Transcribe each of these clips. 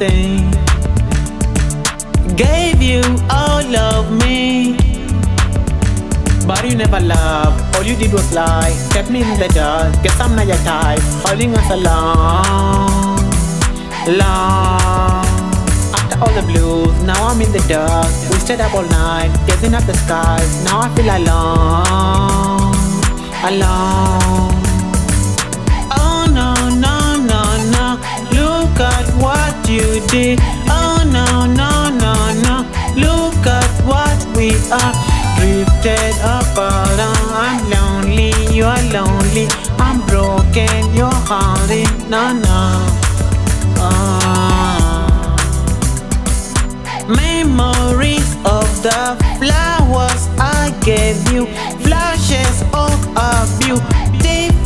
everything. Gave you all of me. But you never loved, all you did was lie. Kept me in the dark, guess I'm not your type. Holding us along, long. After all the blues, now I'm in the dark. We stayed up all night, gazing at the skies. Now I feel alone, alone. What we are. Drifted apart. I'm lonely, you're lonely. I'm broken, you're hurting. No, no. Ah. Memories of the flowers I gave you, flashes of a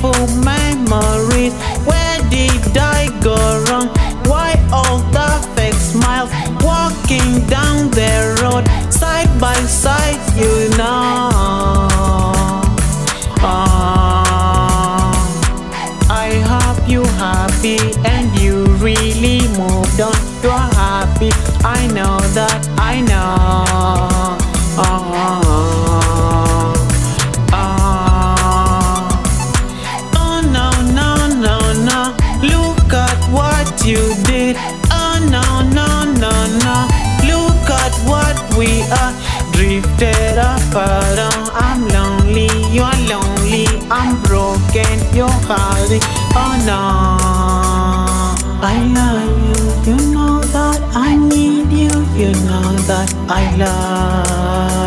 beautiful memories. Where did I go wrong? Why all the fake smiles? Walking down you happy and you really moved on. You're happy. I know that. I know. Ah. Oh no no no no! Look at what you did. Oh no no no no! Look at what we are. Drifted apart. Oh, broken. You're hurting. Oh no! I love you. You know that I need you. You know that I love